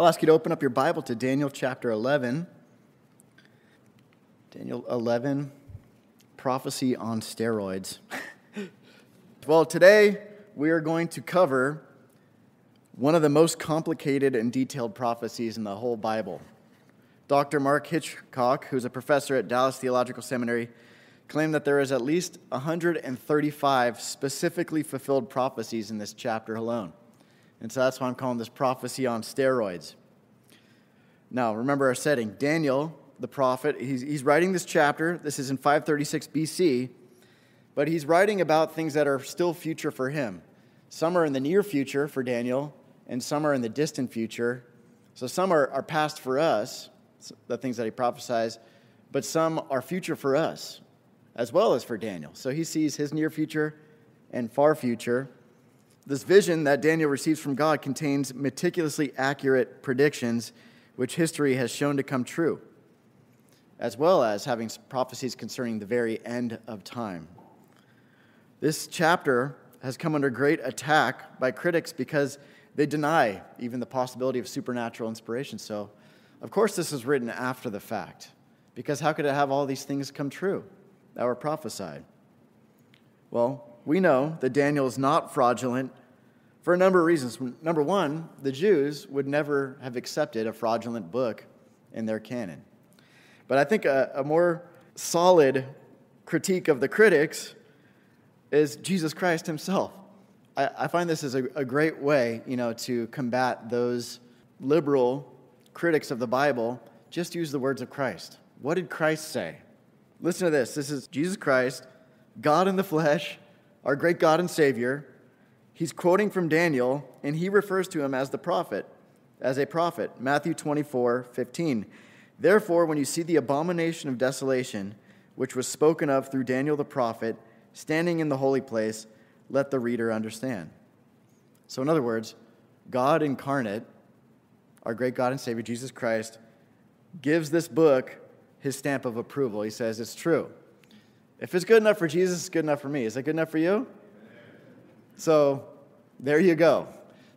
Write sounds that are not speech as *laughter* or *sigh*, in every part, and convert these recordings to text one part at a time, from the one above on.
I'll ask you to open up your Bible to Daniel chapter 11. Daniel 11, prophecy on steroids. *laughs* well, today we are going to cover one of the most complicated and detailed prophecies in the whole Bible. Dr. Mark Hitchcock, who's a professor at Dallas Theological Seminary, claimed that there is at least 135 specifically fulfilled prophecies in this chapter alone. And so that's why I'm calling this prophecy on steroids. Now, remember our setting. Daniel, the prophet, he's, he's writing this chapter. This is in 536 BC, but he's writing about things that are still future for him. Some are in the near future for Daniel, and some are in the distant future. So some are, are past for us, the things that he prophesies, but some are future for us, as well as for Daniel. So he sees his near future and far future. This vision that Daniel receives from God contains meticulously accurate predictions, which history has shown to come true, as well as having prophecies concerning the very end of time. This chapter has come under great attack by critics because they deny even the possibility of supernatural inspiration. So, of course, this is written after the fact, because how could it have all these things come true that were prophesied? Well, we know that Daniel is not fraudulent for a number of reasons. Number one, the Jews would never have accepted a fraudulent book in their canon. But I think a, a more solid critique of the critics is Jesus Christ himself. I, I find this is a, a great way, you know, to combat those liberal critics of the Bible. Just use the words of Christ. What did Christ say? Listen to this. This is Jesus Christ, God in the flesh, our great God and Savior. He's quoting from Daniel, and he refers to him as the prophet, as a prophet. Matthew 24, 15. Therefore, when you see the abomination of desolation, which was spoken of through Daniel the prophet, standing in the holy place, let the reader understand. So, in other words, God incarnate, our great God and Savior, Jesus Christ, gives this book his stamp of approval. He says, It's true. If it's good enough for Jesus, it's good enough for me. Is it good enough for you? So, there you go.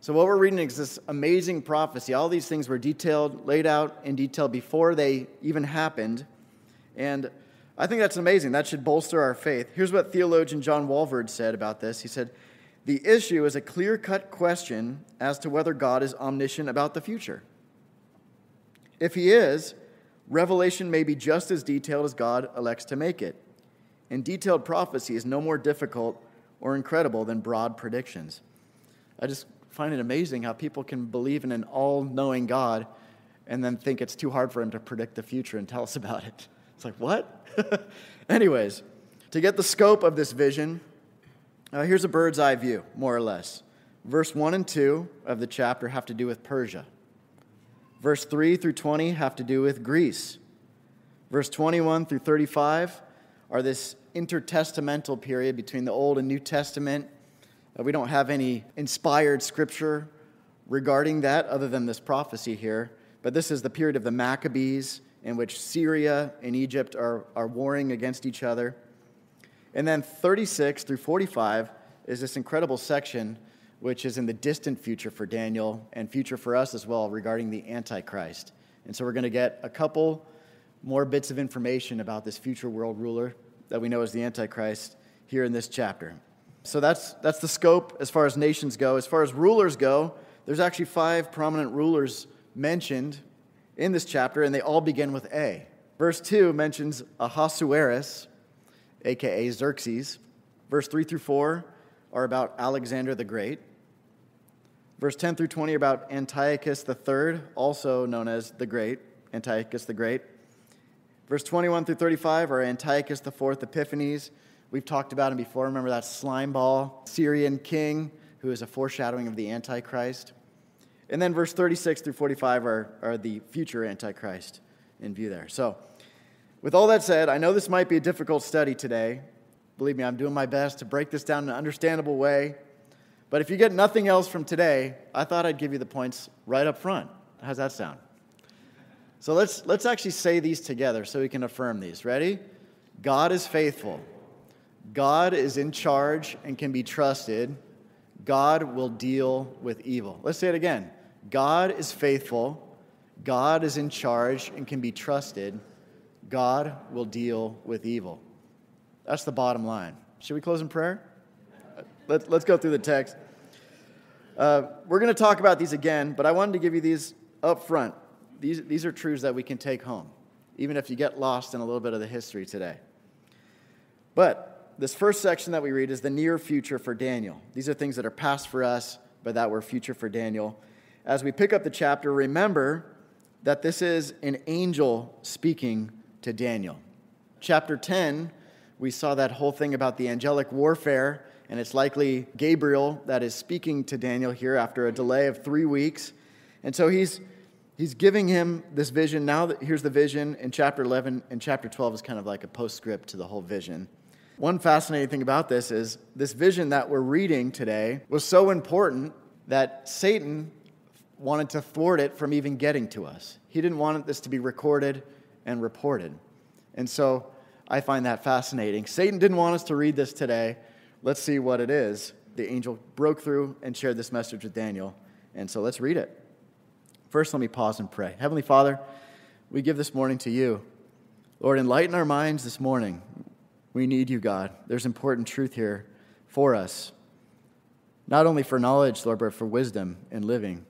So, what we're reading is this amazing prophecy. All these things were detailed, laid out in detail before they even happened. And I think that's amazing. That should bolster our faith. Here's what theologian John Walvoord said about this. He said, The issue is a clear cut question as to whether God is omniscient about the future. If he is, revelation may be just as detailed as God elects to make it. And detailed prophecy is no more difficult or incredible than broad predictions. I just find it amazing how people can believe in an all knowing God and then think it's too hard for him to predict the future and tell us *laughs* about it. It's like, what? *laughs* Anyways, to get the scope of this vision, uh, here's a bird's eye view, more or less. Verse 1 and 2 of the chapter have to do with Persia. Verse 3 through 20 have to do with Greece. Verse 21 through 35 are this intertestamental period between the Old and New Testament. Uh, we don't have any inspired scripture regarding that other than this prophecy here. But this is the period of the Maccabees in which Syria and Egypt are, are warring against each other. And then 36 through 45 is this incredible section, which is in the distant future for Daniel and future for us as well regarding the Antichrist. And so we're going to get a couple more bits of information about this future world ruler that we know as the Antichrist here in this chapter. So that's, that's the scope as far as nations go. As far as rulers go, there's actually five prominent rulers mentioned in this chapter, and they all begin with A. Verse 2 mentions Ahasuerus, aka Xerxes. Verse 3 through 4 are about Alexander the Great. Verse 10 through 20 are about Antiochus III, also known as the Great, Antiochus the Great. Verse 21 through 35 are Antiochus IV Epiphanes. We've talked about him before. Remember that slime ball Syrian king who is a foreshadowing of the Antichrist? And then verse 36 through 45 are, are the future Antichrist in view there. So, with all that said, I know this might be a difficult study today. Believe me, I'm doing my best to break this down in an understandable way. But if you get nothing else from today, I thought I'd give you the points right up front. How's that sound? So let's, let's actually say these together so we can affirm these. Ready? God is faithful. God is in charge and can be trusted. God will deal with evil. Let's say it again. God is faithful, God is in charge and can be trusted, God will deal with evil. That's the bottom line. Should we close in prayer? Let, us go through the text. Uh, we're going to talk about these again, but I wanted to give you these up front. These, these are truths that we can take home, even if you get lost in a little bit of the history today. But this first section that we read is the near future for Daniel. These are things that are past for us, but that were future for Daniel. As we pick up the chapter, remember that this is an angel speaking to Daniel. Chapter 10, we saw that whole thing about the angelic warfare and it's likely Gabriel that is speaking to Daniel here after a delay of three weeks. And so he's, he's giving him this vision. Now, that, here's the vision in chapter 11, and chapter 12 is kind of like a postscript to the whole vision. One fascinating thing about this is this vision that we're reading today was so important that Satan wanted to thwart it from even getting to us. He didn't want this to be recorded and reported. And so I find that fascinating. Satan didn't want us to read this today let's see what it is. The angel broke through and shared this message with Daniel. And so let's read it. First, let me pause and pray. Heavenly Father, we give this morning to you. Lord, enlighten our minds this morning. We need you, God. There's important truth here for us, not only for knowledge, Lord, but for wisdom in living,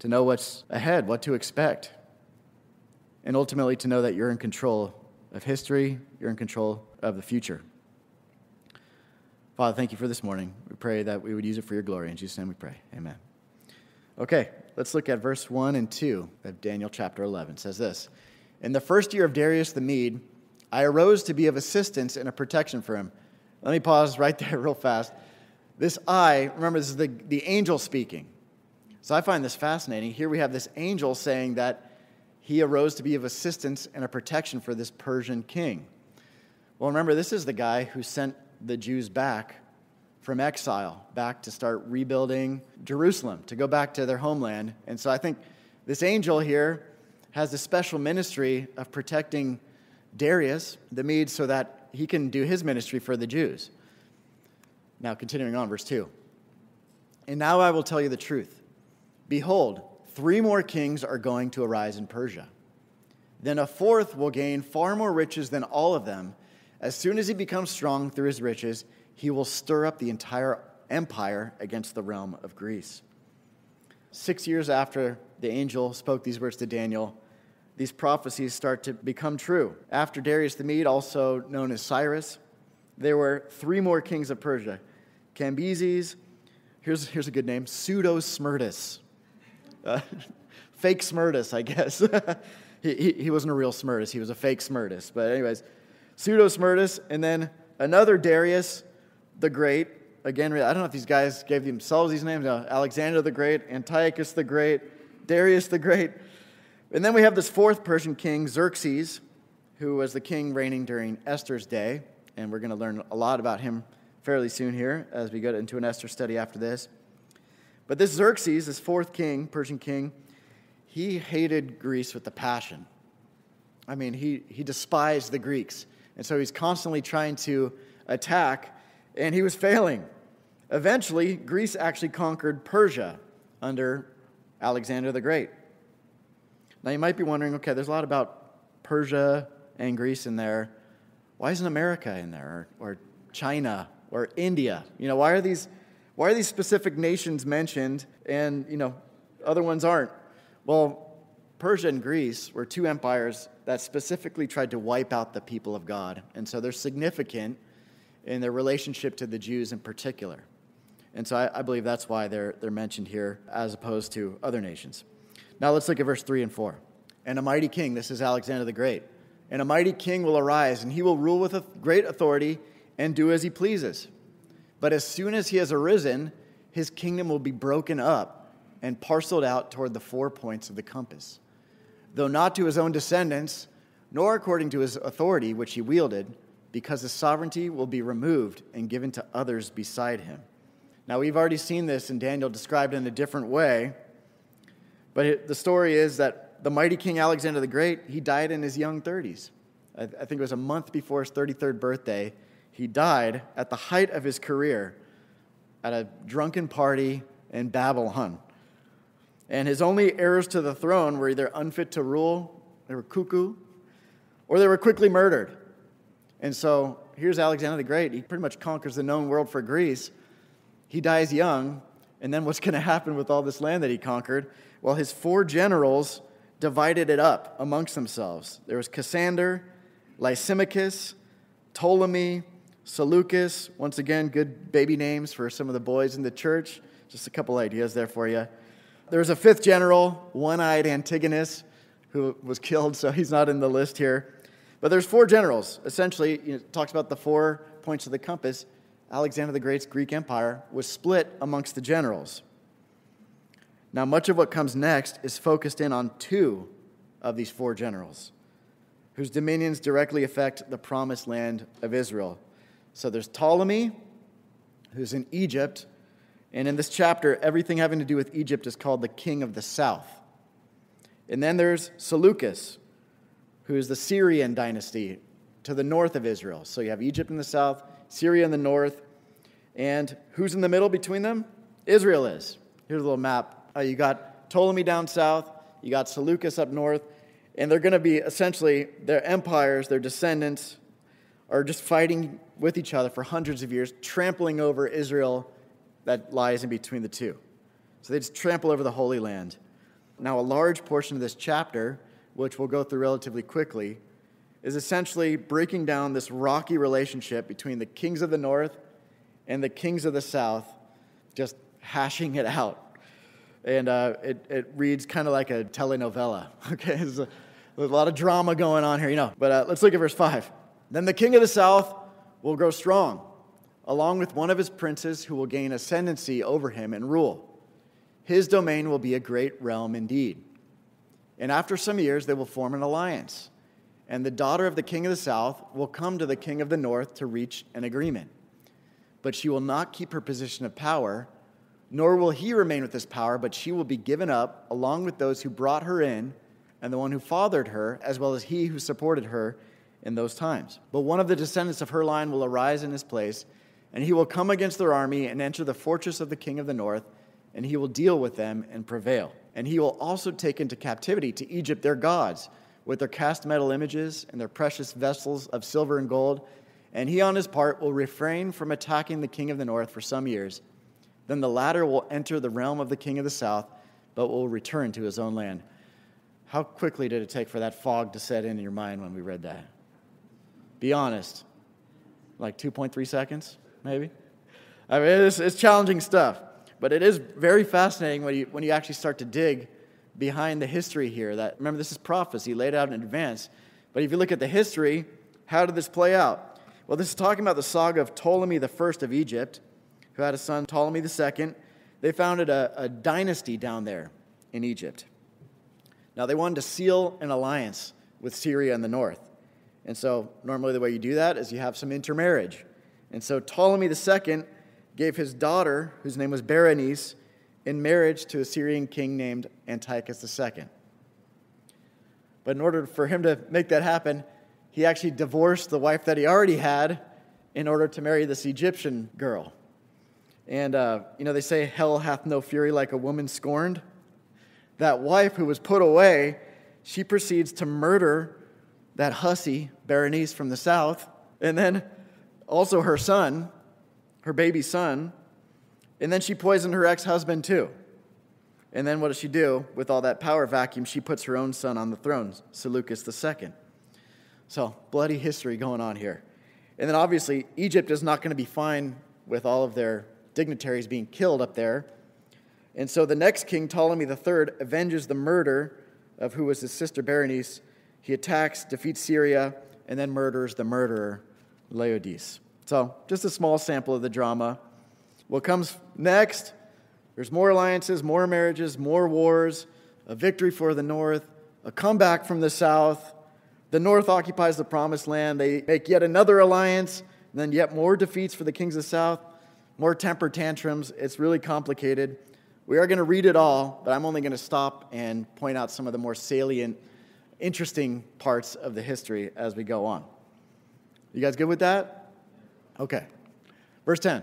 to know what's ahead, what to expect, and ultimately to know that you're in control of history, you're in control of the future. Father, thank you for this morning. We pray that we would use it for your glory. In Jesus' name we pray. Amen. Okay, let's look at verse 1 and 2 of Daniel chapter 11. It says this In the first year of Darius the Mede, I arose to be of assistance and a protection for him. Let me pause right there, *laughs* real fast. This I, remember, this is the, the angel speaking. So I find this fascinating. Here we have this angel saying that he arose to be of assistance and a protection for this Persian king. Well, remember, this is the guy who sent the Jews back from exile, back to start rebuilding Jerusalem, to go back to their homeland. And so I think this angel here has a special ministry of protecting Darius, the Mede, so that he can do his ministry for the Jews. Now, continuing on, verse 2. And now I will tell you the truth. Behold, three more kings are going to arise in Persia. Then a fourth will gain far more riches than all of them as soon as he becomes strong through his riches, he will stir up the entire empire against the realm of Greece. Six years after the angel spoke these words to Daniel, these prophecies start to become true. After Darius the Mede, also known as Cyrus, there were three more kings of Persia Cambyses, here's, here's a good name, Pseudo Smerdis. Uh, *laughs* fake Smerdis, I guess. *laughs* he, he, he wasn't a real Smerdis, he was a fake Smerdis. But, anyways, Pseudo Smerdis, and then another Darius the Great. Again, I don't know if these guys gave themselves these names. No, Alexander the Great, Antiochus the Great, Darius the Great. And then we have this fourth Persian king, Xerxes, who was the king reigning during Esther's day. And we're going to learn a lot about him fairly soon here as we get into an Esther study after this. But this Xerxes, this fourth king, Persian king, he hated Greece with a passion. I mean, he, he despised the Greeks. And so he's constantly trying to attack, and he was failing. Eventually, Greece actually conquered Persia under Alexander the Great. Now, you might be wondering okay, there's a lot about Persia and Greece in there. Why isn't America in there, or, or China, or India? You know, why are these, why are these specific nations mentioned and, you know, other ones aren't? Well, Persia and Greece were two empires that specifically tried to wipe out the people of God. And so they're significant in their relationship to the Jews in particular. And so I, I, believe that's why they're, they're mentioned here as opposed to other nations. Now let's look at verse 3 and 4. And a mighty king, this is Alexander the Great, and a mighty king will arise, and he will rule with a great authority and do as he pleases. But as soon as he has arisen, his kingdom will be broken up and parceled out toward the four points of the compass though not to his own descendants, nor according to his authority which he wielded, because his sovereignty will be removed and given to others beside him. Now, we've already seen this in Daniel described in a different way, but it, the story is that the mighty King Alexander the Great, he died in his young 30s. I, I think it was a month before his 33rd birthday. He died at the height of his career at a drunken party in Babylon. And his only heirs to the throne were either unfit to rule, they were cuckoo, or they were quickly murdered. And so here's Alexander the Great. He pretty much conquers the known world for Greece. He dies young. And then what's going to happen with all this land that he conquered? Well, his four generals divided it up amongst themselves. There was Cassander, Lysimachus, Ptolemy, Seleucus. Once again, good baby names for some of the boys in the church. Just a couple ideas there for you. There was a fifth general, one eyed Antigonus, who was killed, so he's not in the list here. But there's four generals. Essentially, it talks about the four points of the compass. Alexander the Great's Greek Empire was split amongst the generals. Now, much of what comes next is focused in on two of these four generals, whose dominions directly affect the promised land of Israel. So there's Ptolemy, who's in Egypt, and in this chapter, everything having to do with Egypt is called the king of the south. And then there's Seleucus, who is the Syrian dynasty to the north of Israel. So you have Egypt in the south, Syria in the north, and who's in the middle between them? Israel is. Here's a little map. Uh, you got Ptolemy down south, you got Seleucus up north, and they're going to be essentially their empires, their descendants, are just fighting with each other for hundreds of years, trampling over Israel that lies in between the two. So they just trample over the Holy Land. Now, a large portion of this chapter which we'll go through relatively quickly, is essentially breaking down this rocky relationship between the kings of the north and the kings of the south, just hashing it out. And uh, it, it reads kind of like a telenovela, *laughs* okay? There's a, there's a, lot of drama going on here, you know. But uh, let's look at verse 5. Then the king of the south will grow strong, along with one of his princes who will gain ascendancy over him and rule. His domain will be a great realm indeed. And after some years, they will form an alliance. And the daughter of the king of the south will come to the king of the north to reach an agreement. But she will not keep her position of power, nor will he remain with this power, but she will be given up along with those who brought her in and the one who fathered her, as well as he who supported her in those times. But one of the descendants of her line will arise in his place, and he will come against their army and enter the fortress of the king of the north, and he will deal with them and prevail. And he will also take into captivity to Egypt their gods, with their cast metal images and their precious vessels of silver and gold. And he, on his part, will refrain from attacking the king of the north for some years. Then the latter will enter the realm of the king of the south, but will return to his own land. How quickly did it take for that fog to set in your mind when we read that? Be honest. Like 2.3 seconds, maybe? I mean, it's, it's challenging stuff. But it is very fascinating when you, when you actually start to dig behind the history here. That remember, this is prophecy laid out in advance. But if you look at the history, how did this play out? Well, this is talking about the saga of Ptolemy the first of Egypt, who had a son, Ptolemy second. They founded a, a dynasty down there in Egypt. Now, they wanted to seal an alliance with Syria in the north. And so, normally, the way you do that is you have some intermarriage. And so, Ptolemy second gave his daughter, whose name was Berenice, in marriage to a Syrian king named Antiochus II. But in order for him to make that happen, he actually divorced the wife that he already had in order to marry this Egyptian girl. And, uh, you know, they say, Hell hath no fury like a woman scorned. That wife who was put away, she proceeds to murder that hussy, Berenice from the south, and then also her son, her baby son, and then she poisoned her ex husband too. And then what does she do? With all that power vacuum, she puts her own son on the throne, Seleucus II. So, bloody history going on here. And then obviously, Egypt is not going to be fine with all of their dignitaries being killed up there. And so the next king, Ptolemy III, avenges the murder of who was his sister Berenice. He attacks, defeats Syria, and then murders the murderer, Laodice. So, just a small sample of the drama. What comes next? There's more alliances, more marriages, more wars, a victory for the North, a comeback from the South. The North occupies the promised land. They make yet another alliance, and then yet more defeats for the kings of the South, more temper tantrums. It's really complicated. We are going to read it all, but I'm only going to stop and point out some of the more salient, interesting parts of the history as we go on. You guys good with that? Okay. Verse 10.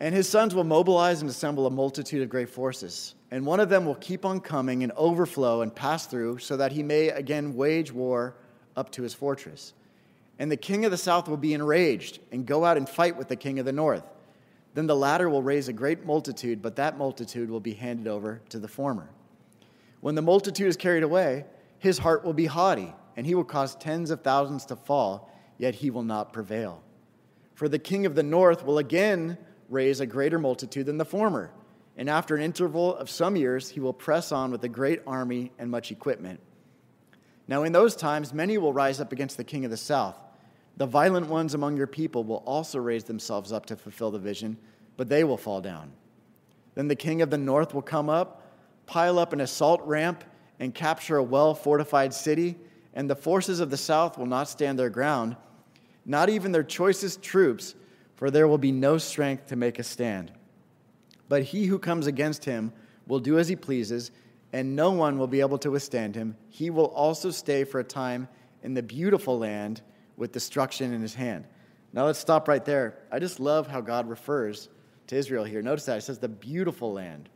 And his sons will mobilize and assemble a multitude of great forces. And one of them will keep on coming and overflow and pass through, so that he may again wage war up to his fortress. And the king of the south will be enraged and go out and fight with the king of the north. Then the latter will raise a great multitude, but that multitude will be handed over to the former. When the multitude is carried away, his heart will be haughty, and he will cause tens of thousands to fall, yet he will not prevail. For the king of the north will again raise a greater multitude than the former, and after an interval of some years, he will press on with a great army and much equipment. Now, in those times, many will rise up against the king of the south the violent ones among your people will also raise themselves up to fulfill the vision, but they will fall down. Then the king of the north will come up, pile up an assault ramp, and capture a well fortified city, and the forces of the south will not stand their ground, not even their choicest troops, for there will be no strength to make a stand. But he who comes against him will do as he pleases, and no one will be able to withstand him. He will also stay for a time in the beautiful land with destruction in his hand. Now let's stop right there. I just love how God refers to Israel here. Notice that it says the beautiful land.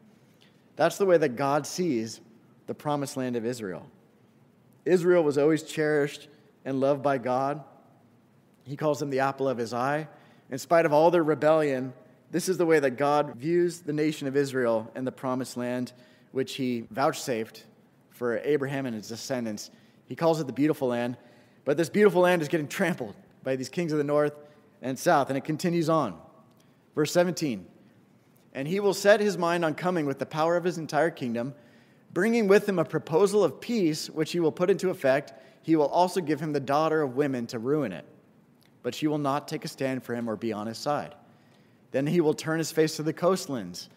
That's the way that God sees the promised land of Israel. Israel was always cherished and loved by God. He calls them the apple of his eye. In spite of all their rebellion, this is the way that God views the nation of Israel and the promised land, which he vouchsafed for Abraham and his descendants. He calls it the beautiful land. But this beautiful land is getting trampled by these kings of the north and south, and it continues on. Verse 17 And he will set his mind on coming with the power of his entire kingdom, bringing with him a proposal of peace, which he will put into effect. He will also give him the daughter of women to ruin it. But she will not take a stand for him or be on his side. Then he will turn his face to the coastlands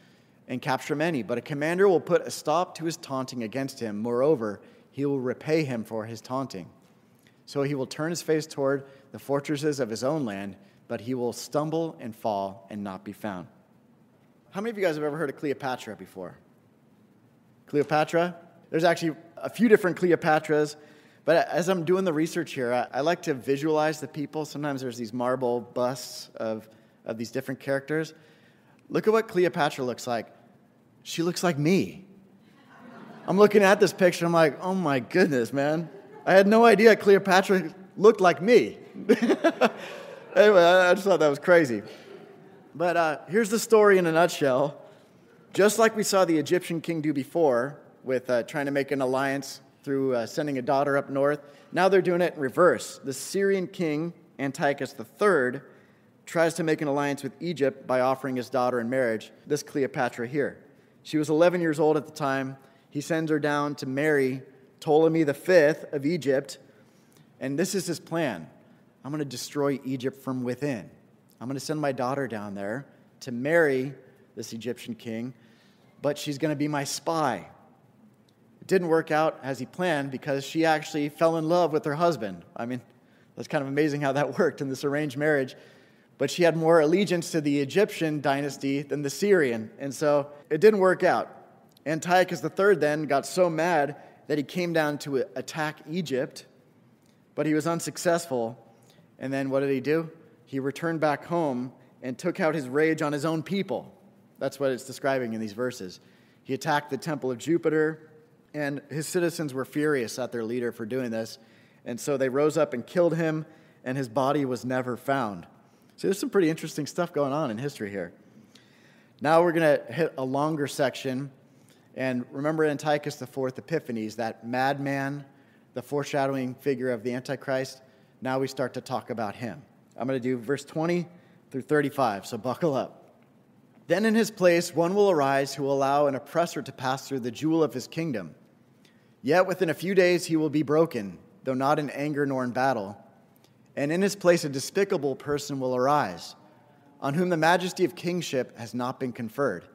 and capture many. But a commander will put a stop to his taunting against him. Moreover, he will repay him for his taunting. So he will turn his face toward the fortresses of his own land, but he will stumble and fall and not be found. How many of you guys have ever heard of Cleopatra before? Cleopatra? There's actually a few different Cleopatras, but as I'm doing the research here, I, I like to visualize the people. Sometimes there's these marble busts of, of these different characters. Look at what Cleopatra looks like. She looks like me. I'm looking at this picture, I'm like, oh my goodness, man. I had no idea Cleopatra looked like me. *laughs* anyway, I just thought that was crazy. But uh, here's the story in a nutshell. Just like we saw the Egyptian king do before, with uh, trying to make an alliance through uh, sending a daughter up north, now they're doing it in reverse. The Syrian king, Antiochus III, tries to make an alliance with Egypt by offering his daughter in marriage, this Cleopatra here. She was 11 years old at the time. He sends her down to marry Ptolemy V of Egypt. And this is his plan I'm going to destroy Egypt from within. I'm going to send my daughter down there to marry this Egyptian king, but she's going to be my spy. It didn't work out as he planned because she actually fell in love with her husband. I mean, that's kind of amazing how that *laughs* worked in this arranged marriage. But she had more allegiance to the Egyptian dynasty than the Syrian, and so it didn't work out. Antiochus III then got so mad that he came down to attack Egypt, but he was unsuccessful. And then what did he do? He returned back home and took out his rage on his own people. That's what it's describing in these verses. He attacked the temple of Jupiter, and his citizens were furious at their leader for doing this. And so they rose up and killed him, and his body was never found. So there's some pretty interesting stuff going on in history here. Now we're going to hit a longer section and remember Antiochus IV Epiphanes, that madman, the foreshadowing figure of the Antichrist. Now we start to talk about him. I'm going to do verse 20 through 35, so buckle up. Then in his place one will arise who will allow an oppressor to pass through the jewel of his kingdom. Yet within a few days he will be broken, though not in anger nor in battle. And in his place a despicable person will arise, on whom the majesty of kingship has not been conferred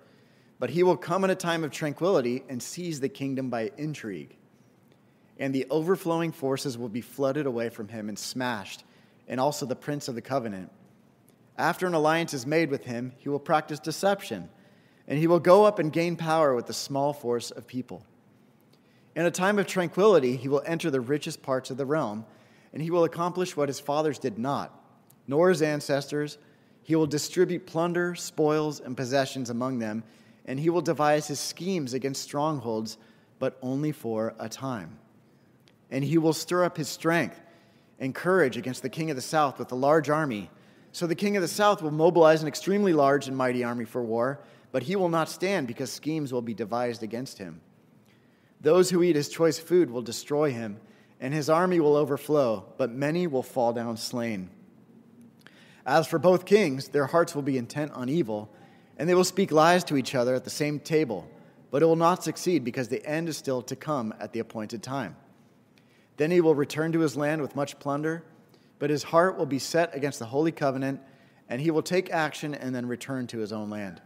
but he will come in a time of tranquility and seize the kingdom by intrigue. And the overflowing forces will be flooded away from him and smashed, and also the prince of the covenant. After an alliance is made with him, he will practice deception, and he will go up and gain power with a small force of people. In a time of tranquility, he will enter the richest parts of the realm, and he will accomplish what his fathers did not, nor his ancestors. He will distribute plunder, spoils, and possessions among them, and he will devise his schemes against strongholds, but only for a time. And he will stir up his strength and courage against the king of the south with a large army. So the king of the south will mobilize an extremely large and mighty army for war, but he will not stand because schemes will be devised against him. Those who eat his choice food will destroy him, and his army will overflow, but many will fall down slain. As for both kings, their hearts will be intent on evil, and they will speak lies to each other at the same table, but it will not succeed because the end is still to come at the appointed time. Then he will return to his land with much plunder, but his heart will be set against the holy covenant, and he will take action and then return to his own land.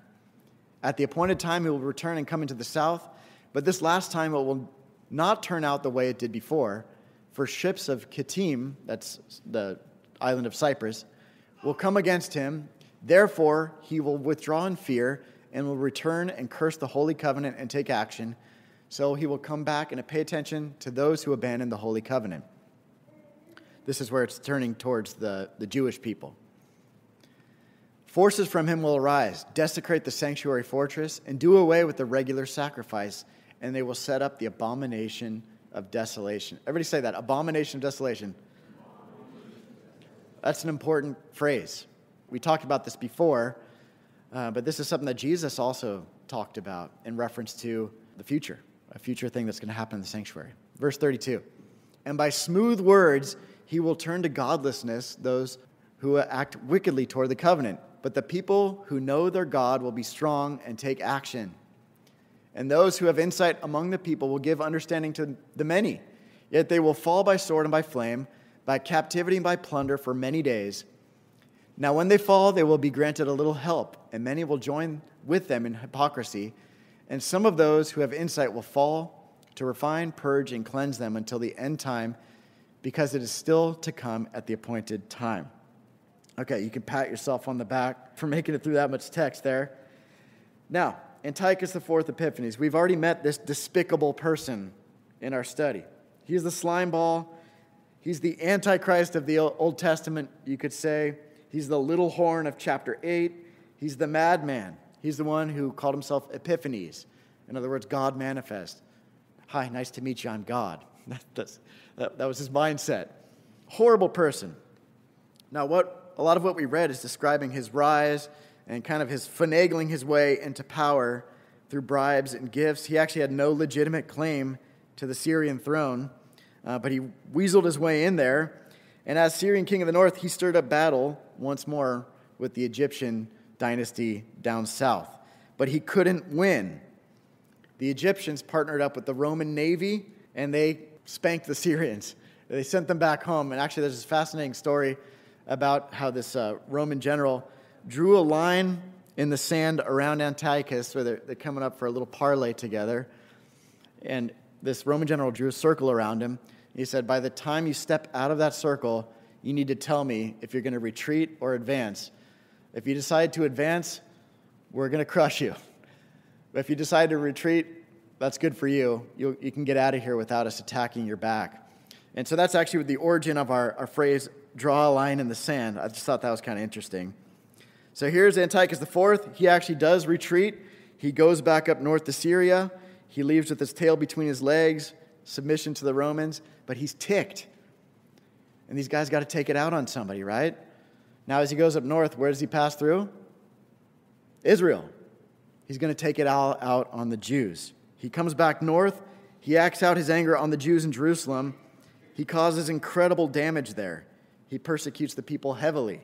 At the appointed time, he will return and come into the south, but this last time it will not turn out the way it did before, for ships of Kittim, that's the island of Cyprus, will come against him. Therefore, he will withdraw in fear and will return and curse the holy covenant and take action. So he will come back and pay attention to those who abandon the holy covenant. This is where it's turning towards the, the Jewish people. Forces from him will arise, desecrate the sanctuary fortress, and do away with the regular sacrifice, and they will set up the abomination of desolation. Everybody say that abomination of desolation. That's an important phrase. We talked about this before, uh, but this is something that Jesus also talked about in reference to the future, a future thing that's going to happen in the sanctuary. Verse 32 And by smooth words, he will turn to godlessness those who act wickedly toward the covenant. But the people who know their God will be strong and take action. And those who have insight among the people will give understanding to the many. Yet they will fall by sword and by flame by captivity and by plunder for many days. Now, when they fall, they will be granted a little help, and many will join with them in hypocrisy. And some of those who have insight will fall to refine, purge, and cleanse them until the end time, because it is still to come at the appointed time. Okay, you can pat yourself on the back for *laughs* making it through that much text there. Now, Antiochus IV Epiphanes, we've already met this despicable person in our study. He's the slime ball He's the Antichrist of the Old Testament, you could say. He's the little horn of chapter 8. He's the madman. He's the one who called himself Epiphanes. In other words, God manifest. Hi, nice to meet you. I'm God. *laughs* That, that, that was his mindset. Horrible person. Now, what a lot of what we read is describing his rise and kind of his finagling his way into power through bribes and gifts. He actually had no legitimate claim to the Syrian throne uh, but he weaseled his way in there. And as Syrian king of the north, he stirred up battle once more with the Egyptian dynasty down south. But he couldn't win. The Egyptians partnered up with the Roman navy and they spanked the Syrians. They sent them back home. And actually, there's this fascinating story about how this uh, Roman general drew a line in the sand around Antiochus where they're, they're coming up for a little parley together. And this Roman general drew a circle around him he said, By the time you step out of that circle, you need to tell me if you're going to retreat or advance. If you decide to advance, we're going to crush you. But if you decide to retreat, that's good for you. you. You can get out of here without us attacking your back. And so that's actually the origin of our, our phrase, draw a line in the sand. I just thought that was kind of interesting. So here's Antiochus IV. He actually does retreat. He goes back up north to Syria. He leaves with his tail between his legs submission to the Romans, but he's ticked. And these guys got to take it out on somebody, right? Now, as he goes up north, where does he pass through? Israel. He's going to take it all out on the Jews. He comes back north. He acts out his anger on the Jews in Jerusalem. He causes incredible damage there. He persecutes the people heavily.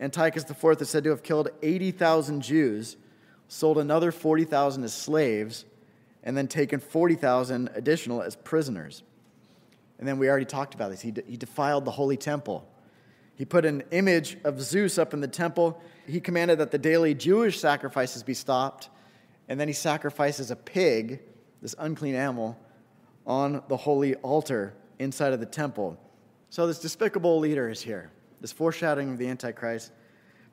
Antiochus IV is said to have killed 80,000 Jews, sold another 40,000 as slaves, and then taken 40,000 additional as prisoners. And then we already talked about this. He, de- he defiled the holy temple. He put an image of Zeus up in the temple. He commanded that the daily Jewish sacrifices be stopped. And then he sacrifices a pig, this unclean animal, on the holy altar inside of the temple. So this despicable leader is here, this foreshadowing of the Antichrist.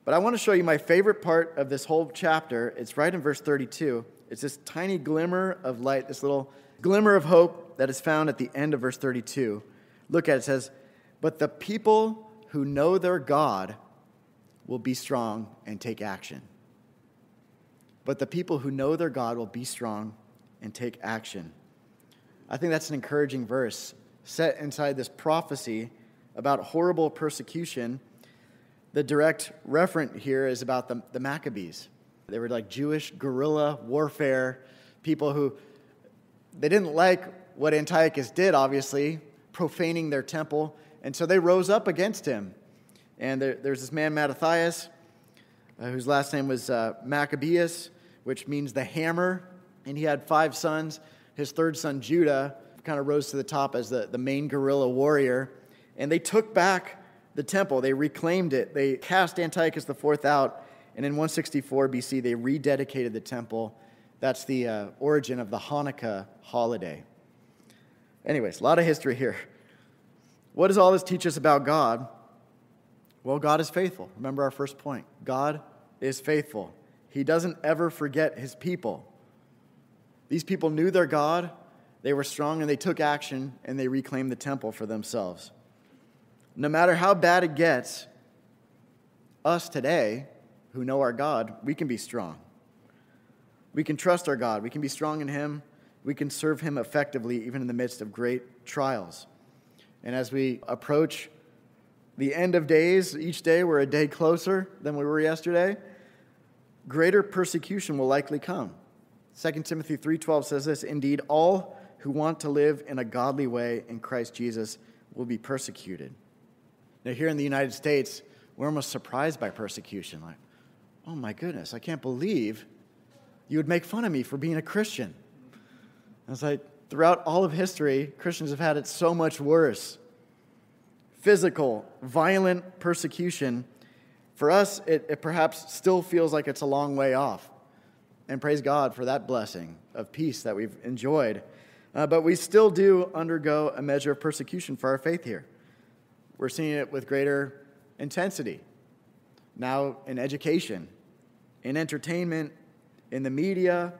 But I want to show you my favorite part of this whole chapter. It's right in verse 32. It's this tiny glimmer of light, this little glimmer of hope that is found at the end of verse 32. Look at it, it says, But the people who know their God will be strong and take action. But the people who know their God will be strong and take action. I think that's an encouraging verse set inside this prophecy about horrible persecution. The direct referent here is about the, the Maccabees. They were like Jewish guerrilla warfare people who they didn't like what Antiochus did, obviously, profaning their temple. And so they rose up against him. And there, there's this man, Mattathias, uh, whose last name was uh, Maccabeus, which means the hammer. And he had five sons. His third son, Judah, kind of rose to the top as the, the main guerrilla warrior. And they took back the temple, they reclaimed it, they cast Antiochus IV out. And in 164 BC, they rededicated the temple. That's the uh, origin of the Hanukkah holiday. Anyways, a lot of history here. What does all this teach us about God? Well, God is faithful. Remember our first point God is faithful. He doesn't ever forget his people. These people knew their God, they were strong, and they took action and they reclaimed the temple for themselves. No matter how bad it gets, us today who know our God, we can be strong. We can trust our God. We can be strong in Him. We can serve Him effectively even in the midst of great trials. And as we approach the end of days, each day we're a day closer than we were yesterday, greater persecution will likely come. 2 Timothy 3:12 says this, indeed all who want to live in a godly way in Christ Jesus will be persecuted. Now here in the United States, we're almost surprised by persecution like, "Oh my goodness, I can't believe you would make fun of me for being a Christian." I was like throughout all of history, Christians have had it so much worse. Physical, violent persecution. For us, it, it, perhaps still feels like it's a long way off. And praise God for that blessing of peace that we've enjoyed. Uh, but we still do undergo a measure of persecution for our faith here. We're seeing it with greater intensity. Now, in education, in entertainment, in the media,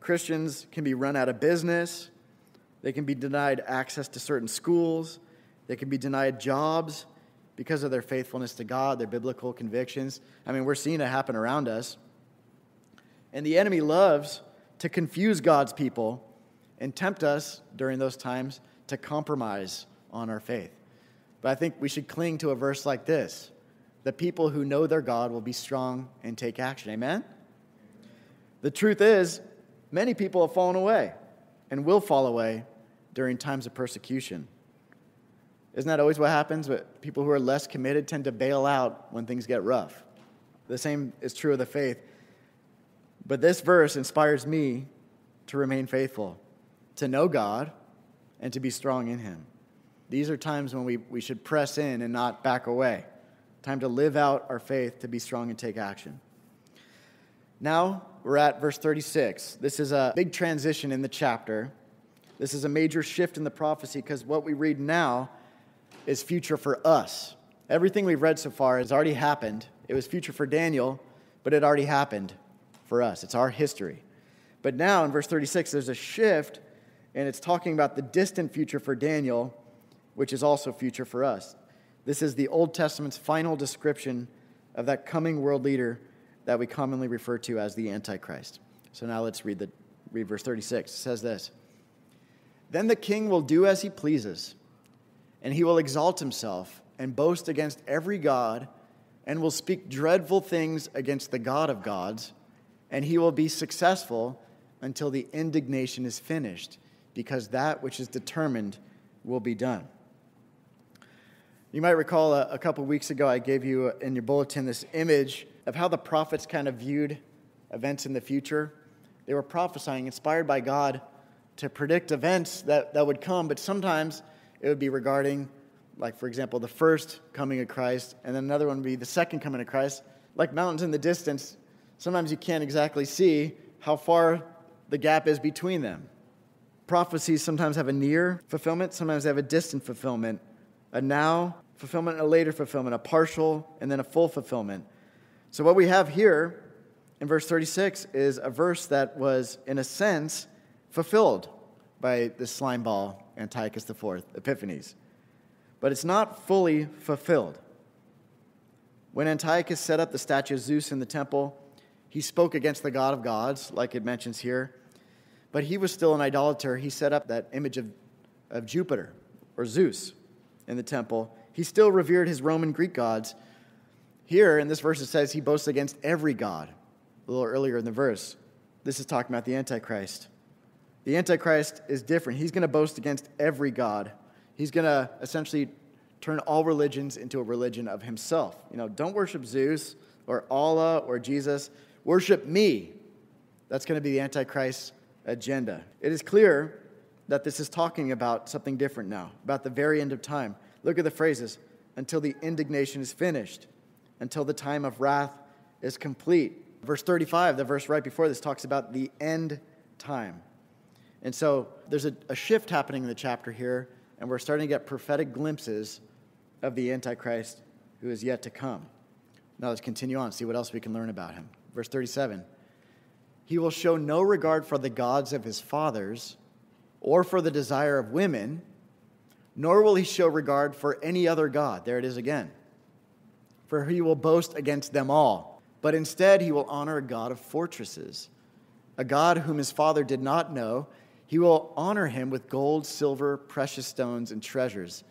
Christians can be run out of business. They can be denied access to certain schools. They can be denied jobs because of their faithfulness to God, their biblical convictions. I mean, we're seeing it happen around us. And the enemy loves to confuse God's people and tempt us during those times to compromise on our faith. But I think we should cling to a verse like this the people who know their God will be strong and take action. Amen? The truth is, many people have fallen away and will fall away during times of persecution. Isn't that always what happens? But people who are less committed tend to bail out when things get rough. The same is true of the faith. But this verse inspires me to remain faithful, to know God, and to be strong in Him. These are times when we, we should press in and not back away. Time to live out our faith, to be strong and take action. Now we're at verse 36. This is a big transition in the chapter. This is a major shift in the prophecy because what we read now is future for us. Everything we've read so far has already happened. It was future for Daniel, but it already happened for us. It's our history. But now in verse 36, there's a shift, and it's talking about the distant future for Daniel, which is also future for us. This is the Old Testament's final description of that coming world leader that we commonly refer to as the Antichrist. So now let's read, the, read verse 36. It says this Then the king will do as he pleases, and he will exalt himself and boast against every god, and will speak dreadful things against the God of gods, and he will be successful until the indignation is finished, because that which is determined will be done. You might recall a, a couple weeks ago, I gave you in your bulletin this image of how the prophets kind of viewed events in the future. They were prophesying, inspired by God, to predict events that, that would come, but sometimes it would be regarding, like, for example, the first coming of Christ, and then another one would be the second coming of Christ. Like mountains in the distance, sometimes you can't exactly see how far the gap is between them. Prophecies sometimes have a near fulfillment, sometimes they have a distant fulfillment, a now fulfillment a later fulfillment, a partial and then a full fulfillment. So, what we have here in verse 36 is a verse that was, in a sense, fulfilled by the slime ball Antiochus IV, Epiphanes. But it's not fully fulfilled. When Antiochus set up the statue of Zeus in the temple, he spoke against the God of gods, like it mentions here. But he was still an idolater. He set up that image of, of Jupiter or Zeus in the temple. He still revered his Roman Greek gods. Here in this verse, it says he boasts against every god, a little earlier in the verse. This is talking about the Antichrist. The Antichrist is different. He's going to boast against every god. He's going to essentially turn all religions into a religion of himself. You know, don't worship Zeus or Allah or Jesus. Worship me. That's going to be the Antichrist's agenda. It is clear that this is talking about something different now, about the very end of time. Look at the phrases until the indignation is finished, until the time of wrath is complete. Verse 35, the verse right before this, talks about the end time. And so there's a, a shift happening in the chapter here, and we're starting to get prophetic glimpses of the Antichrist who is yet to come. Now let's continue on, see what else we can learn about him. Verse 37 He will show no regard for the gods of his fathers or for the desire of women, nor will he show regard for any other God. There it is again. For he will boast against them all. But instead, he will honor a God of fortresses, a God whom his father did not know. He will honor him with gold, silver, precious stones, and treasures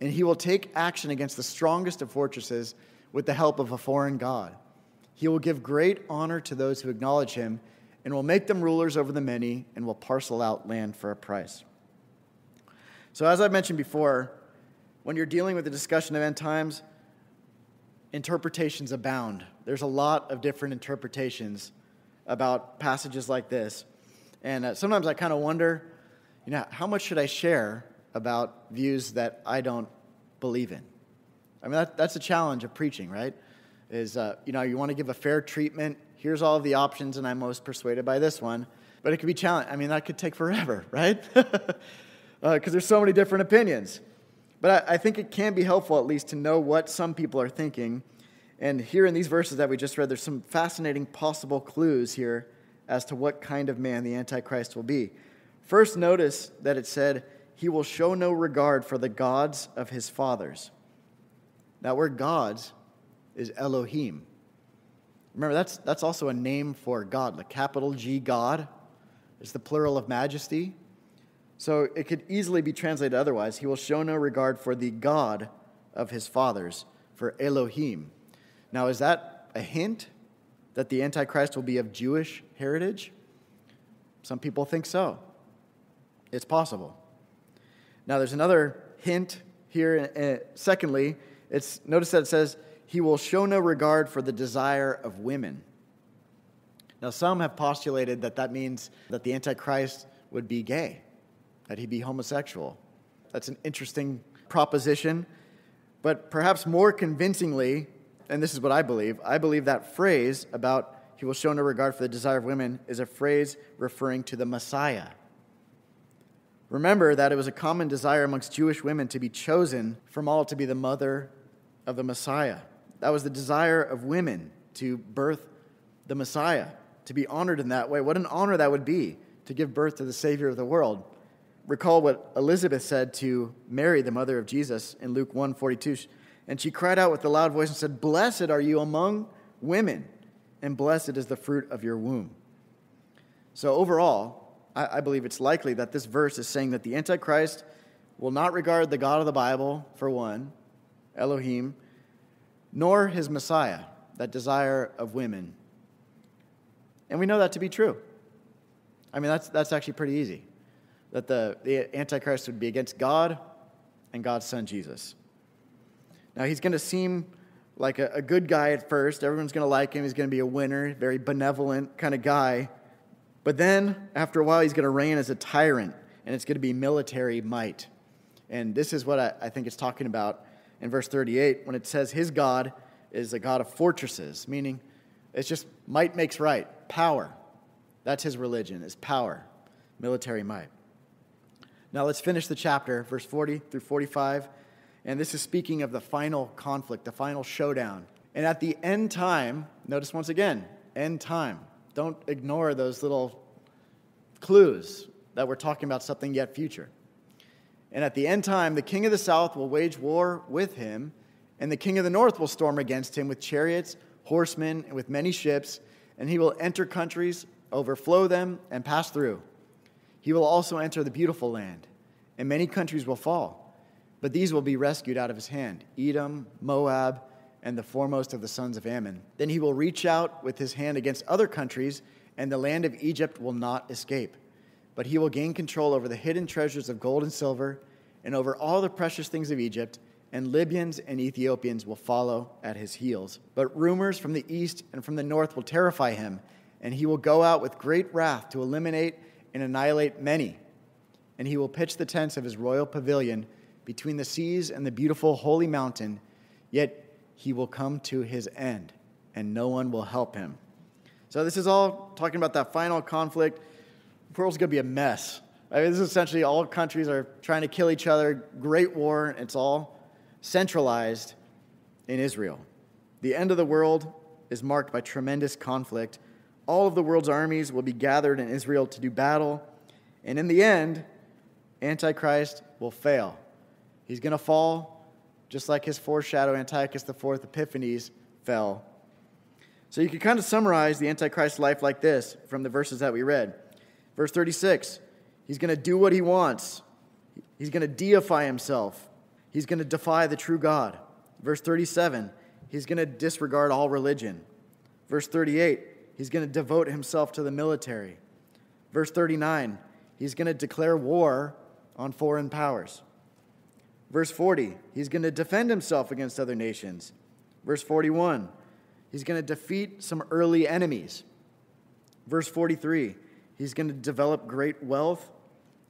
and he will take action against the strongest of fortresses with the help of a foreign God. He will give great honor to those who acknowledge him, and will make them rulers over the many, and will parcel out land for a price. So, as I've mentioned before, when you're dealing with the discussion of end times, interpretations abound. There's a lot of different interpretations about passages like this. And uh, sometimes I kind of wonder, you know, how much should I share about views that I don't believe in. I mean, that, that's the challenge of preaching, right? Is, uh, you know, you want to give a fair treatment. Here's all of the options, and I'm most persuaded by this one. But it could be challenging. I mean, that could take forever, *laughs* right? Because *laughs* uh, there's so many different opinions. But I, I think it can be helpful, at least, to know what some people are thinking. And here in these verses that we just read, there's some fascinating possible clues here as to what kind of man the Antichrist will be. First, notice that it said, he will show no regard for the gods of his fathers. That word gods is Elohim. Remember, that's, that's also a name for God, the capital G God. It's the plural of majesty. So it could easily be translated otherwise. He will show no regard for the God of his fathers, for Elohim. Now, is that a hint that the Antichrist will be of Jewish heritage? Some people think so. It's possible. Now, there's another hint here. Uh, secondly, it's, notice that it says, He will show no regard for the desire of women. Now, some have postulated that that means that the Antichrist would be gay, that he'd be homosexual. That's an interesting proposition. But perhaps more convincingly, and this is what I believe, I believe that phrase about he will show no regard for the desire of women is a phrase referring to the Messiah. Remember that it was a common desire amongst Jewish women to be chosen from all to be the mother of the Messiah. That was the desire of women to birth the Messiah, to be honored in that way. What an honor that would be to give birth to the Savior of the world. Recall what Elizabeth said to Mary, the mother of Jesus, in Luke 1 42. And she cried out with a loud voice and said, Blessed are you among women, and blessed is the fruit of your womb. So, overall, I, I believe it's likely that this verse is saying that the Antichrist will not regard the God of the Bible, for one, Elohim, nor his Messiah, that desire of women. And we know that to be true. I mean, that's, that's actually pretty easy. That the, the Antichrist would be against God and God's Son, Jesus. Now, he's going to seem like a, a good guy at first. Everyone's going to like him. He's going to be a winner, very benevolent kind of guy. But then, after a while, he's going to reign as a tyrant, and it's going to be military might. And this is what I, I think it's talking about in verse 38 when it says his God is a God of fortresses, meaning it's just might makes right, power. That's his religion, is power, military might. Now let's finish the chapter, verse 40 through 45. And this is speaking of the final conflict, the final showdown. And at the end time, notice once again, end time. Don't ignore those little clues that we're talking about something yet future. And at the end time, the king of the south will wage war with him, And the king of the north will storm against him with chariots, horsemen, and with many ships, and he will enter countries, overflow them, and pass through. He will also enter the beautiful land, and many countries will fall, but these will be rescued out of his hand Edom, Moab, and the foremost of the sons of Ammon. Then he will reach out with his hand against other countries, and the land of Egypt will not escape. But he will gain control over the hidden treasures of gold and silver, and over all the precious things of Egypt and Libyans and Ethiopians will follow at his heels. But rumors from the east and from the north will terrify him, and he will go out with great wrath to eliminate and annihilate many. And he will pitch the tents of his royal pavilion between the seas and the beautiful holy mountain, yet he will come to his end, and no one will help him. So, this is all talking about that final conflict. The world's going to be a mess. I mean, this is essentially all countries are trying to kill each other, great war, it's all centralized in Israel. The end of the world is marked by tremendous conflict. All of the world's armies will be gathered in Israel to do battle. And in the end, Antichrist will fail. He's going to fall just like his foreshadow, Antiochus IV Epiphanes, fell. So you can kind of summarize the Antichrist life like this from the verses that we read. Verse 36 He's going to do what he wants, he's going to deify himself. He's going to defy the true God. Verse 37, he's going to disregard all religion. Verse 38, he's going to devote himself to the military. Verse 39, he's going to declare war on foreign powers. Verse 40, he's going to defend himself against other nations. Verse 41, he's going to defeat some early enemies. Verse 43, he's going to develop great wealth.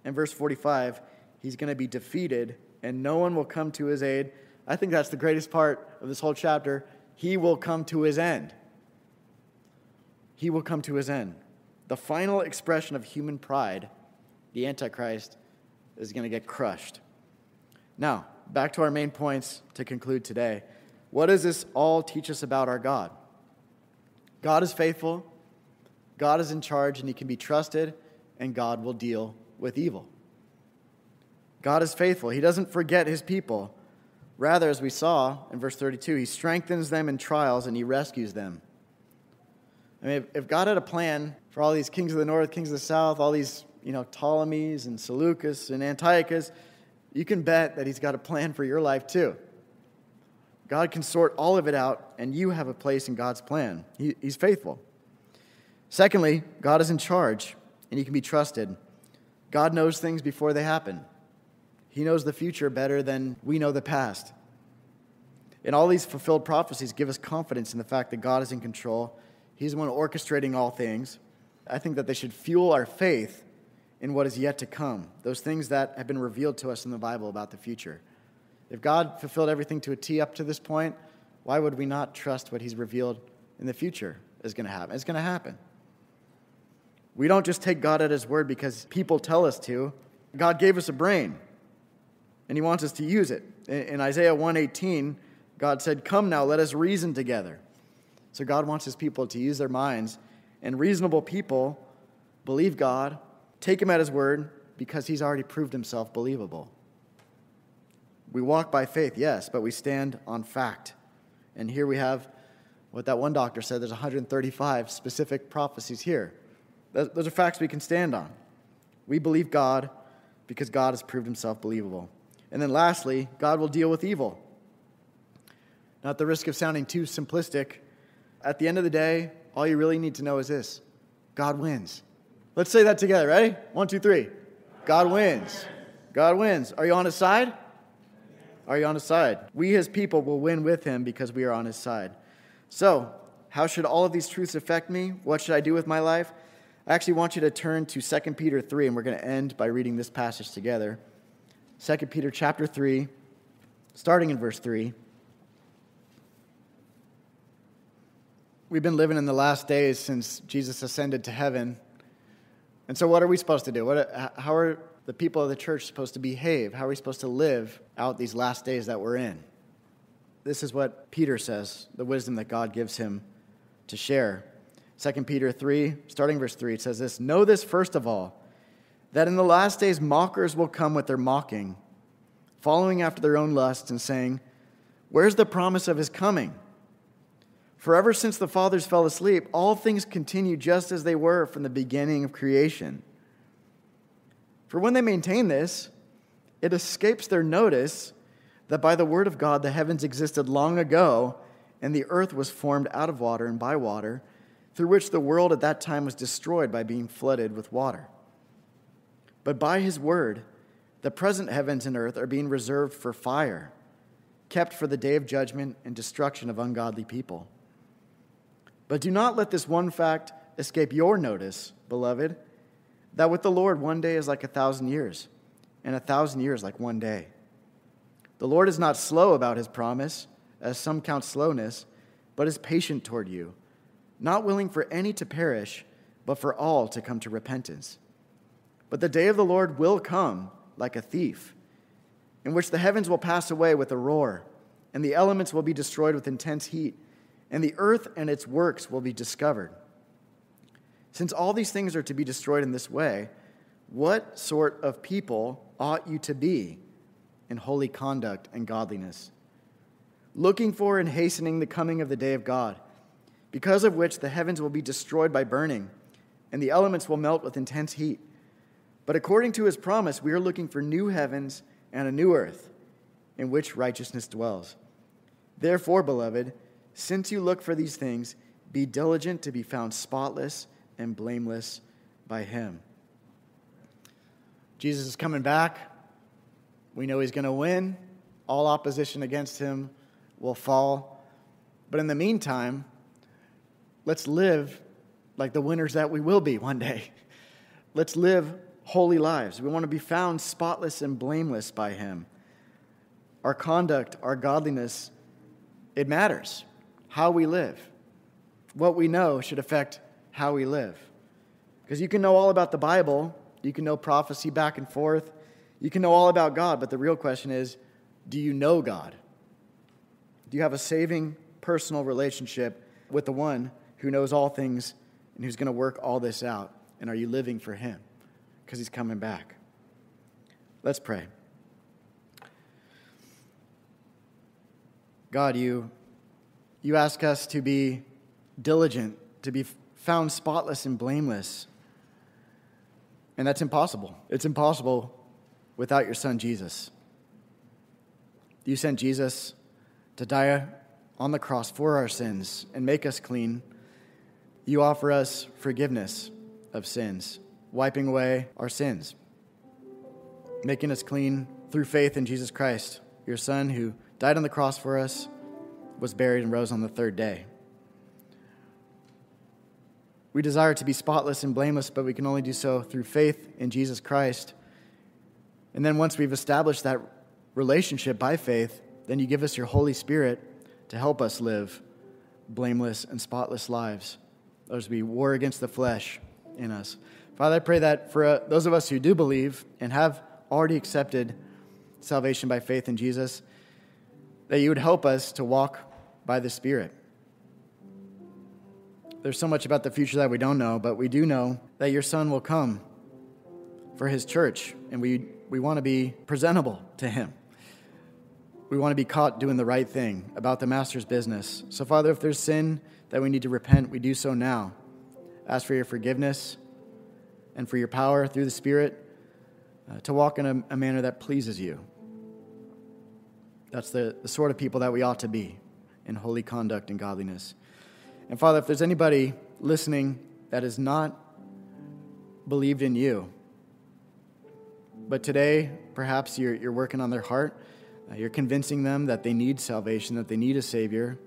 And verse 45, he's going to be defeated and no one will come to his aid. I think that's the greatest part of this whole chapter. He will come to his end. He will come to his end. The final expression of human pride, the Antichrist, is going to get crushed. Now, back to our main points to conclude today. What does this all teach us about our God? God is faithful, God is in charge, and he can be trusted, and God will deal with evil. God is faithful. He doesn't forget his people. Rather, as we saw in verse 32, he strengthens them in trials and he rescues them. I mean, if God had a plan for all these kings of the north, kings of the south, all these, you know, Ptolemies and Seleucus and Antiochus, you can bet that he's got a plan for your life too. God can sort all of it out, and you have a place in God's plan. He, he's faithful. Secondly, God is in charge, and he can be trusted. God knows things before they happen. He knows the future better than we know the past. And all these fulfilled prophecies give us confidence in the fact that God is in control. He's the one orchestrating all things. I think that they should fuel our faith in what is yet to come, those things that have been revealed to us in the Bible about the future. If God fulfilled everything to a T up to this point, why would we not trust what He's revealed in the future is going to happen? It's going to happen. We don't just take God at His word because people tell us to. God gave us a brain and he wants us to use it. In Isaiah 118, God said, Come now, let us reason together. So God wants his people to use their minds, and reasonable people believe God, take him at his word, because he's already proved himself believable. We walk by faith, yes, but we stand on fact. And here we have what that one doctor said there's 135 specific prophecies here. Those are facts we can stand on. We believe God because God has proved himself believable. And then lastly, God will deal with evil. Not the risk of sounding too simplistic. At the end of the day, all you really need to know is this God wins. Let's say that together. Ready? One, two, three. God wins. God wins. Are you on his side? Are you on his side? We, his people, will win with him because we are on his side. So, how should all of these truths affect me? What should I do with my life? I actually want you to turn to 2 Peter 3, and we're going to end by reading this passage together. 2 Peter chapter 3, starting in verse 3. We've been living in the last days since Jesus ascended to heaven. And so, what are we supposed to do? What, how are the people of the church supposed to behave? How are we supposed to live out these last days that we're in? This is what Peter says, the wisdom that God gives him to share. 2 Peter 3, starting verse 3, it says this Know this first of all that in the last days mockers will come with their mocking, following after their own lusts and saying, Where's the promise of his coming? For ever since the fathers fell asleep, all things continue just as they were from the beginning of creation. For when they maintain this, it escapes their notice that by the word of God the heavens existed long ago, and the earth was formed out of water and by water, through which the world at that time was destroyed by being flooded with water. But by his word, the present heavens and earth are being reserved for fire, kept for the day of judgment and destruction of ungodly people. But do not let this one fact escape your notice, beloved, that with the Lord one day is like a thousand years, and a thousand years like one day. The Lord is not slow about his promise, as some count slowness, but is patient toward you, not willing for any to perish, but for all to come to repentance. But the day of the Lord will come like a thief, in which the heavens will pass away with a roar, and the elements will be destroyed with intense heat and the earth and its works will be discovered. Since all these things are to be destroyed in this way, what sort of people ought you to be in holy conduct and godliness? Looking for and hastening the coming of the day of God, because of which the heavens will be destroyed by burning, and the elements will melt with intense heat. But according to his promise, we are looking for new heavens and a new earth in which righteousness dwells. Therefore, beloved, since you look for these things, be diligent to be found spotless and blameless by Him. Jesus is coming back. We know He's going to win. All opposition against Him will fall. But in the meantime, let's live like the winners that we will be one day. Let's live holy lives. We want to be found spotless and blameless by Him. Our conduct, our godliness, it matters how we live. What we know should affect how we live. Because you can know all about the Bible, you can know prophecy back and forth, you can know all about God, but the real question is do you know God? Do you have a saving personal relationship with the one who knows all things and who's going to work all this out? And are you living for him? Because he's coming back. Let's pray. God, you you ask us to be diligent, to be found spotless and blameless. And that's impossible. It's impossible without your son, Jesus. You sent Jesus to die on the cross for our sins and make us clean. You offer us forgiveness of sins, wiping away our sins, making us clean through faith in Jesus Christ, your Son who died on the cross for us was buried and rose on the third day. We desire to be spotless and blameless, but we can only do so through faith in Jesus Christ. And then once we've established that relationship by faith, then you give us your Holy Spirit to help us live blameless and spotless lives. Those we war against the flesh in us. Father, I pray that for uh, those of us who do believe and have already accepted salvation by faith in Jesus, that you would help us to walk by the Spirit. There's so much about the future that we don't know, but we do know that your Son will come for his church, and we, we want to be presentable to him. We want to be caught doing the right thing about the Master's business. So, Father, if there's sin that we need to repent, we do so now. Ask for your forgiveness and for your power through the Spirit uh, to walk in a, a manner that pleases you. That's the, the sort of people that we ought to be in holy conduct and godliness. And Father, if there's anybody listening that has not believed in you, but today perhaps you're, you're working on their heart, uh, you're convincing them that they need salvation, that they need a Savior,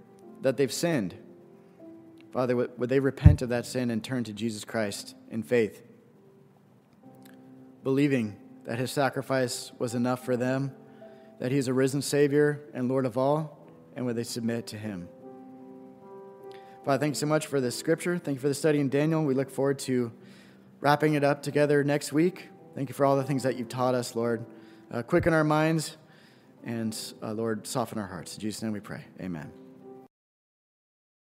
that they've sinned. Father, would, they repent of that sin and turn to Jesus Christ in faith, believing that his sacrifice was enough for them, that he's a risen Savior and Lord of all? and would they submit to him. Father, thank you so much for this scripture. Thank you for the study in Daniel. We look forward to wrapping it up together next week. Thank you for all the things that you've taught us, Lord. Uh, quicken our minds and, uh, Lord, soften our hearts. In Jesus' name we pray. Amen.